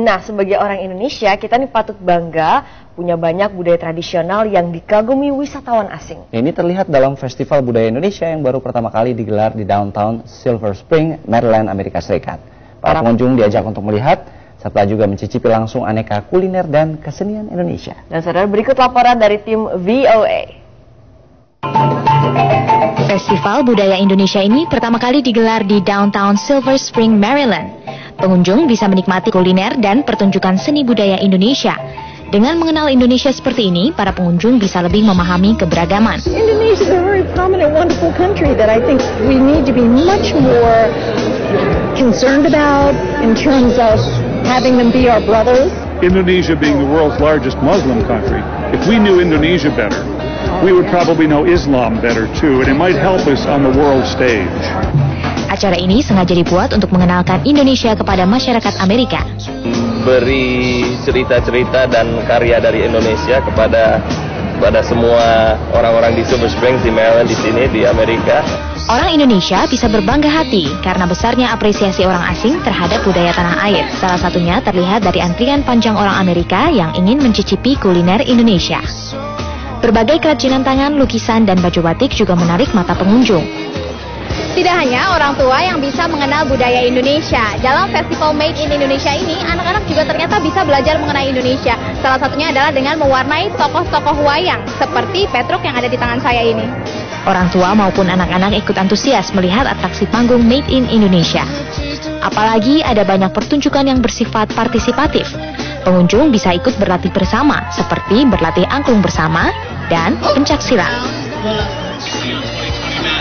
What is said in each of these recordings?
Nah, sebagai orang Indonesia, kita nih patut bangga punya banyak budaya tradisional yang dikagumi wisatawan asing. Ini terlihat dalam Festival Budaya Indonesia yang baru pertama kali digelar di downtown Silver Spring, Maryland, Amerika Serikat. Para pengunjung diajak untuk melihat serta juga mencicipi langsung aneka kuliner dan kesenian Indonesia. Dan saudara berikut laporan dari tim VOA. Festival Budaya Indonesia ini pertama kali digelar di downtown Silver Spring, Maryland. Pengunjung bisa menikmati kuliner dan pertunjukan seni budaya Indonesia. Dengan mengenal Indonesia seperti ini, para pengunjung bisa lebih memahami keberagaman. Indonesia is a very prominent, wonderful country that I think we need to be much more concerned about in terms of having them be our brothers. Indonesia being the world's largest Muslim country, if we knew Indonesia better, we would probably know Islam better too, and it might help us on the world stage. Acara ini sengaja dibuat untuk mengenalkan Indonesia kepada masyarakat Amerika. Beri cerita-cerita dan karya dari Indonesia kepada kepada semua orang-orang di Silver Springs, di Maryland, di sini, di Amerika. Orang Indonesia bisa berbangga hati karena besarnya apresiasi orang asing terhadap budaya tanah air. Salah satunya terlihat dari antrian panjang orang Amerika yang ingin mencicipi kuliner Indonesia. Berbagai kerajinan tangan, lukisan, dan baju batik juga menarik mata pengunjung. Tidak hanya orang tua yang bisa mengenal budaya Indonesia. Dalam festival Made in Indonesia ini, anak-anak juga ternyata bisa belajar mengenai Indonesia. Salah satunya adalah dengan mewarnai tokoh-tokoh wayang, seperti Petruk yang ada di tangan saya ini. Orang tua maupun anak-anak ikut antusias melihat atraksi panggung Made in Indonesia. Apalagi ada banyak pertunjukan yang bersifat partisipatif. Pengunjung bisa ikut berlatih bersama, seperti berlatih angklung bersama dan pencak silat.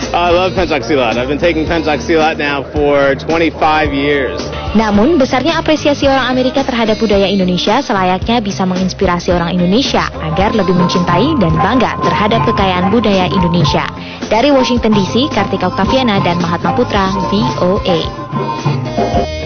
I love pencak silat. I've been taking pencak silat now for 25 years. Namun, besarnya apresiasi orang Amerika terhadap budaya Indonesia selayaknya bisa menginspirasi orang Indonesia agar lebih mencintai dan bangga terhadap kekayaan budaya Indonesia. Dari Washington DC, Kartika Oktaviana dan Mahatma Putra, VOA.